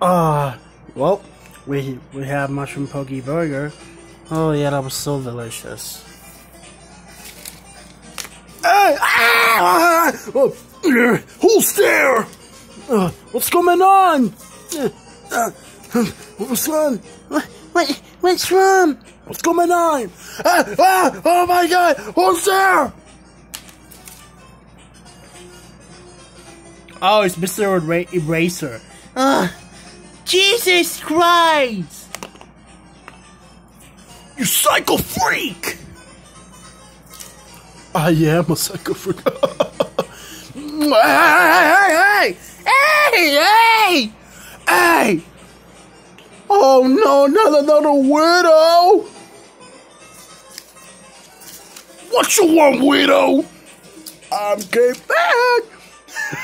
Uh, well, we we have mushroom pokey burger. Oh yeah, that was so delicious. Hey! Ah! Oh, who's there? Uh, what's going on? Uh, uh, what's wrong? What, what, what's wrong? What's going on? Ah, ah, oh my god! Who's there? Oh, it's Mr. Era- Eraser. Uh, Jesus Christ! You psycho freak! I am a psycho freak. hey, hey, hey, hey, hey, hey! Oh no, not another widow! What you want, widow? I'm came back.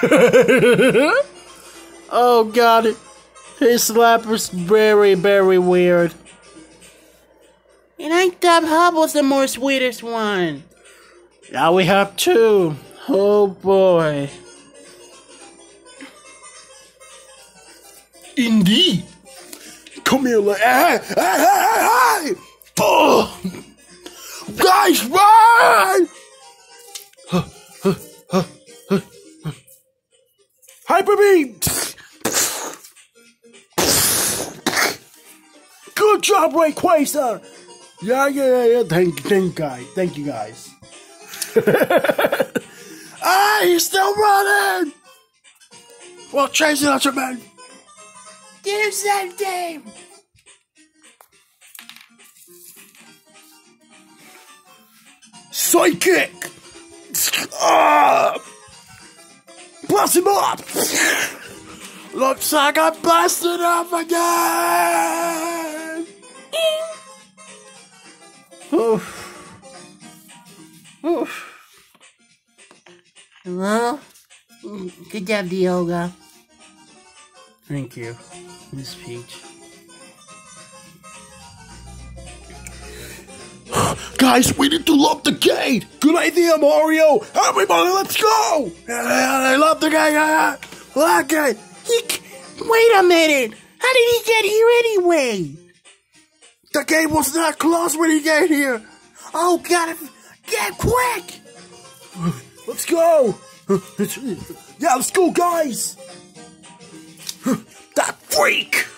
oh god, his slapper's very, very weird. And I thought Hop was the more sweetest one. Now we have two. Oh boy. Indeed. Come here, like, hey, hey, hey, hey, hey! Oh! Guys, run! Good job, Rayquaza! Yeah, yeah, yeah, yeah. Thank, thank, guys. Thank you, guys. ah, he's still running! Well, chase it, Ultraman! Do something! Psychic! Ah! Blast him up! Looks like I busted up again! Oof. Oof. Well, good job, Diogo. Thank you, Miss Peach. Guys, we need to lock the gate! Good idea, Mario! Everybody, let's go! I love the gate! Lock it! He, wait a minute! How did he get here anyway? The gate was not closed when he got here! Oh, God, get quick! Let's go! Yeah, let's go, guys! That freak!